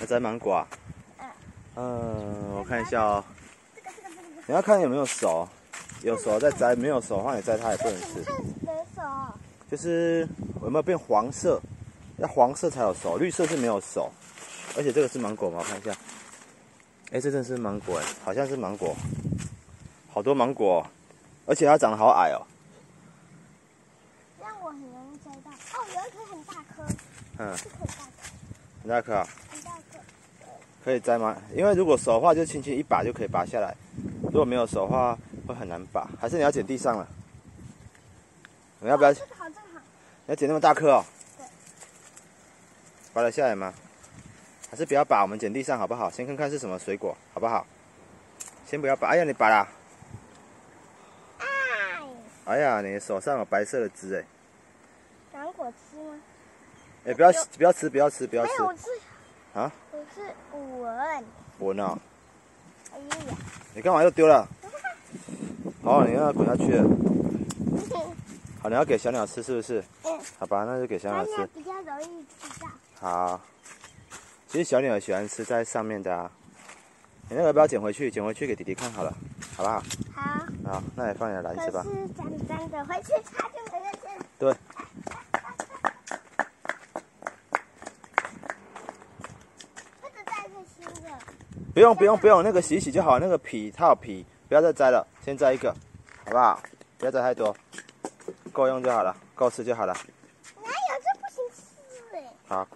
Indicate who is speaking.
Speaker 1: 要摘芒果啊？嗯，我看一下哦。你要看有没有熟，有熟再摘，没有熟的话你摘它也不能吃。
Speaker 2: 没熟。
Speaker 1: 就是有没有变黄色？要黄色才有熟，绿色是没有熟。而且这个是芒果吗？我看一下。哎，这真是芒果哎，好像是芒果，好多芒果，而且它长得好矮哦。
Speaker 2: 让我很容易摘到。哦，有一颗很大颗。
Speaker 1: 嗯。
Speaker 2: 很大颗。
Speaker 1: 很大颗啊。
Speaker 2: 很大颗。
Speaker 1: 可以摘吗？因为如果手的话，就轻轻一把就可以拔下来；如果没有手的话，会很难拔。还是你要捡地上了？你要不要？
Speaker 2: 这个好，这个好。
Speaker 1: 你要捡那么大颗
Speaker 2: 哦？对。
Speaker 1: 拔得下来吗？还是不要拔，我们捡地上好不好？先看看是什么水果，好不好？先不要拔。哎呀，你拔啦！
Speaker 2: 哎。
Speaker 1: 哎呀，你手上有白色的汁哎。
Speaker 2: 芒果汁吗？
Speaker 1: 哎，不要不要吃，不要吃，不要吃。
Speaker 2: 没有吃。
Speaker 1: 啊？
Speaker 2: 我是闻。
Speaker 1: 闻啊！
Speaker 2: 哎呀！
Speaker 1: 你干嘛又丢了？好，你让它滚下去。好，你要给小鸟吃是不是？
Speaker 2: 嗯。
Speaker 1: 好吧，那就给小鸟吃。
Speaker 2: 比较容易吃到。
Speaker 1: 好。其实小鸟喜欢吃在上面的啊。你那个要不要捡回去？捡回去给弟弟看好了，好不好？
Speaker 2: 好。
Speaker 1: 好，那你放你的篮子吧。
Speaker 2: 是脏脏的，回去它就没得吃。
Speaker 1: 对。不用不用不用，那个洗洗就好，那个皮套皮，不要再摘了，先摘一个，好不好？不要摘太多，够用就好了，够吃就好了。
Speaker 2: 哪有这不行吃哎？
Speaker 1: 好。